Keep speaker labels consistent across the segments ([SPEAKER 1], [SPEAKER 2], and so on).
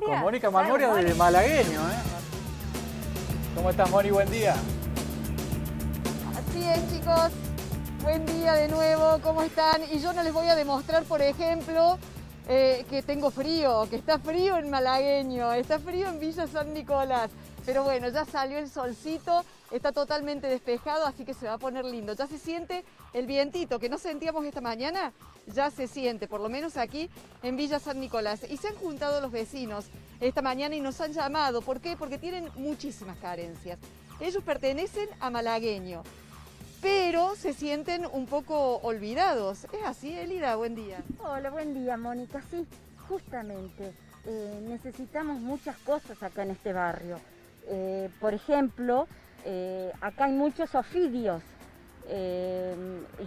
[SPEAKER 1] Con Mónica
[SPEAKER 2] Claro,
[SPEAKER 1] Malmoria
[SPEAKER 2] Moni.
[SPEAKER 1] de Malagueño, ¿eh? ¿Cómo estás, Moni? Buen día.
[SPEAKER 3] Así es, chicos. Buen día de nuevo, ¿cómo están? Y yo no les voy a demostrar, por ejemplo, eh, que tengo frío, que está frío en Malagueño, está frío en Villa San Nicolás. Pero bueno, ya salió el solcito, está totalmente despejado, así que se va a poner lindo. Ya se siente el vientito que no sentíamos esta mañana, ya se siente, por lo menos aquí en Villa San Nicolás. Y se han juntado los vecinos esta mañana y nos han llamado. ¿Por qué? Porque tienen muchísimas carencias. Ellos pertenecen a Malagueño pero se sienten un poco olvidados. ¿Es así, Elida? Buen día.
[SPEAKER 4] Hola, buen día, Mónica. Sí, justamente, eh, necesitamos muchas cosas acá en este barrio. Eh, por ejemplo, eh, acá hay muchos ofidios, eh,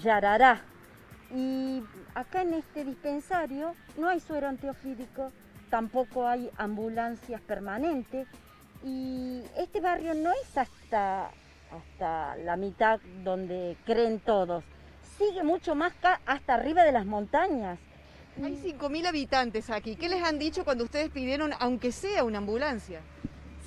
[SPEAKER 4] yarará, y acá en este dispensario no hay suero antiofídico, tampoco hay ambulancias permanentes, y este barrio no es hasta, hasta la mitad donde creen todos, sigue mucho más hasta arriba de las montañas.
[SPEAKER 3] Hay 5.000 habitantes aquí. ¿Qué les han dicho cuando ustedes pidieron, aunque sea una ambulancia?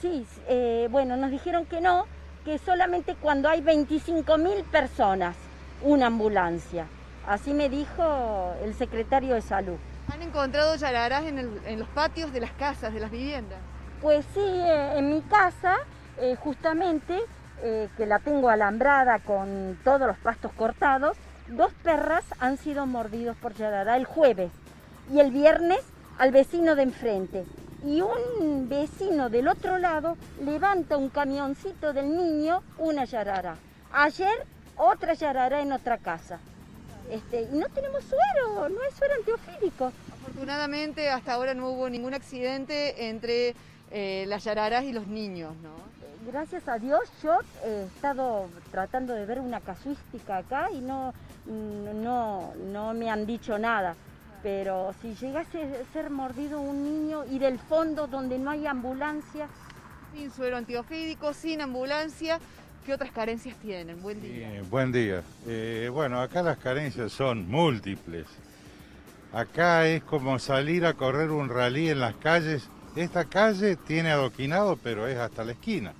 [SPEAKER 4] Sí, eh, bueno, nos dijeron que no, que solamente cuando hay 25.000 personas, una ambulancia. Así me dijo el secretario de salud.
[SPEAKER 3] ¿Han encontrado yararás en, el- en los patios de las casas, de las viviendas?
[SPEAKER 4] Pues sí, eh, en mi casa, eh, justamente, eh, que la tengo alambrada con todos los pastos cortados, dos perras han sido mordidos por yarará el jueves y el viernes al vecino de enfrente. Y un vecino del otro lado levanta un camioncito del niño, una yarara. Ayer otra yarara en otra casa. Este, y no tenemos suero, no hay suero antiofídico.
[SPEAKER 3] Afortunadamente, hasta ahora no hubo ningún accidente entre eh, las yararás y los niños, ¿no?
[SPEAKER 4] Gracias a Dios yo he estado tratando de ver una casuística acá y no, no, no me han dicho nada. Pero si llegase a ser mordido un niño y del fondo donde no hay ambulancia,
[SPEAKER 3] Sin suero antiofídico, sin ambulancia, ¿qué otras carencias tienen? Buen día.
[SPEAKER 5] Eh, buen día. Eh, bueno, acá las carencias son múltiples. Acá es como salir a correr un rally en las calles. Esta calle tiene adoquinado, pero es hasta la esquina.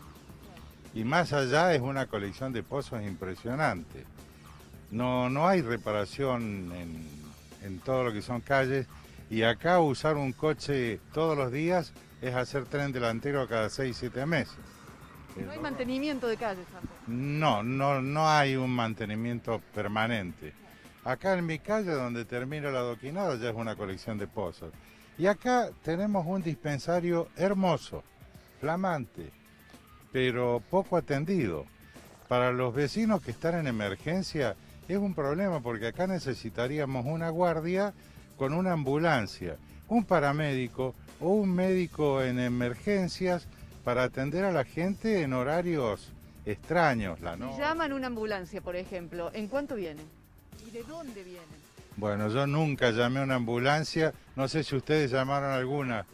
[SPEAKER 5] Y más allá es una colección de pozos impresionante. No, no hay reparación en, en todo lo que son calles. Y acá usar un coche todos los días es hacer tren delantero cada 6, 7 meses.
[SPEAKER 3] No hay mantenimiento de calles tampoco.
[SPEAKER 5] No, no, no hay un mantenimiento permanente. Acá en mi calle, donde termina el adoquinado, ya es una colección de pozos. Y acá tenemos un dispensario hermoso, flamante, pero poco atendido. Para los vecinos que están en emergencia es un problema porque acá necesitaríamos una guardia con una ambulancia, un paramédico o un médico en emergencias para atender a la gente en horarios extraños, la
[SPEAKER 3] llaman una ambulancia, por ejemplo, ¿en cuánto vienen? ¿Y de dónde vienen?
[SPEAKER 5] Bueno, yo nunca llamé a una ambulancia, no sé si ustedes llamaron alguna.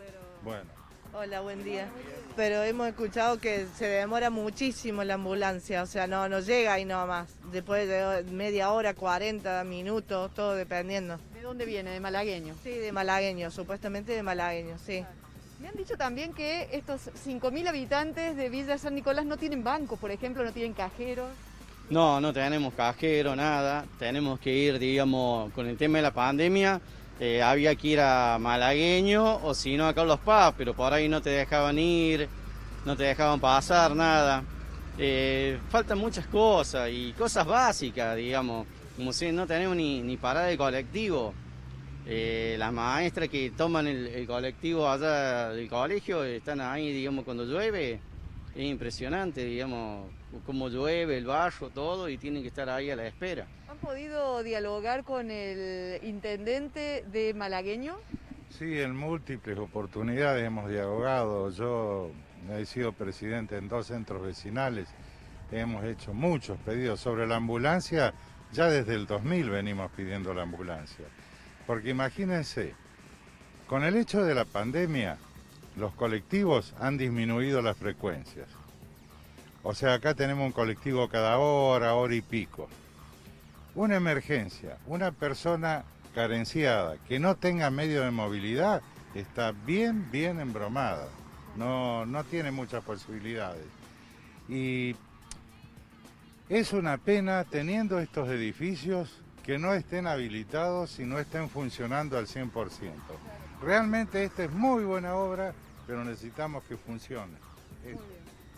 [SPEAKER 5] Bueno,
[SPEAKER 6] Hola, buen día. Pero hemos escuchado que se demora muchísimo la ambulancia, o sea, no, no llega ahí nomás. Después de media hora, 40 minutos, todo dependiendo.
[SPEAKER 3] ¿De dónde viene? ¿De malagueño?
[SPEAKER 6] Sí, de malagueño, supuestamente de malagueño, sí.
[SPEAKER 3] Me han dicho también que estos 5.000 habitantes de Villa San Nicolás no tienen bancos, por ejemplo, no tienen cajeros.
[SPEAKER 7] No, no tenemos cajero, nada. Tenemos que ir, digamos, con el tema de la pandemia, eh, había que ir a Malagueño o si no a Carlos Paz, pero por ahí no te dejaban ir, no te dejaban pasar, nada. Eh, faltan muchas cosas y cosas básicas, digamos, como si no tenemos ni, ni parada de colectivo. Eh, las maestras que toman el, el colectivo allá del colegio están ahí, digamos, cuando llueve. Es impresionante, digamos, cómo llueve, el barro, todo, y tienen que estar ahí a la espera.
[SPEAKER 3] ¿Han podido dialogar con el intendente de Malagueño?
[SPEAKER 5] sí, en múltiples oportunidades hemos dialogado. Yo he sido presidente en dos centros vecinales, hemos hecho muchos pedidos sobre la ambulancia. Ya desde el 2000 venimos pidiendo la ambulancia. Porque imagínense, con el hecho de la pandemia, los colectivos han disminuido las frecuencias. O sea, acá tenemos un colectivo cada hora, hora y pico. Una emergencia, una persona carenciada que no tenga medio de movilidad, está bien, bien embromada. No, no tiene muchas posibilidades. Y es una pena teniendo estos edificios que no estén habilitados y no estén funcionando al 100%. Realmente esta es muy buena obra, pero necesitamos que funcione.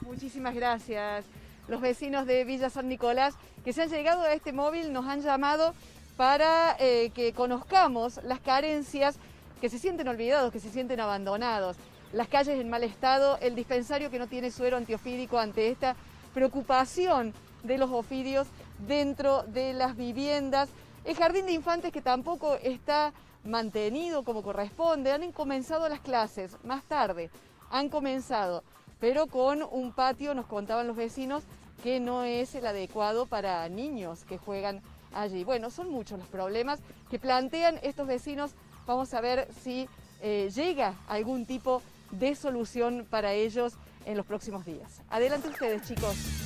[SPEAKER 3] Muchísimas gracias. Los vecinos de Villa San Nicolás que se han llegado a este móvil nos han llamado para eh, que conozcamos las carencias que se sienten olvidados, que se sienten abandonados, las calles en mal estado, el dispensario que no tiene suero antiofídico ante esta preocupación de los ofidios dentro de las viviendas, el jardín de infantes que tampoco está mantenido como corresponde, han comenzado las clases más tarde, han comenzado, pero con un patio, nos contaban los vecinos, que no es el adecuado para niños que juegan allí. Bueno, son muchos los problemas que plantean estos vecinos. Vamos a ver si eh, llega algún tipo de solución para ellos en los próximos días. Adelante ustedes, chicos.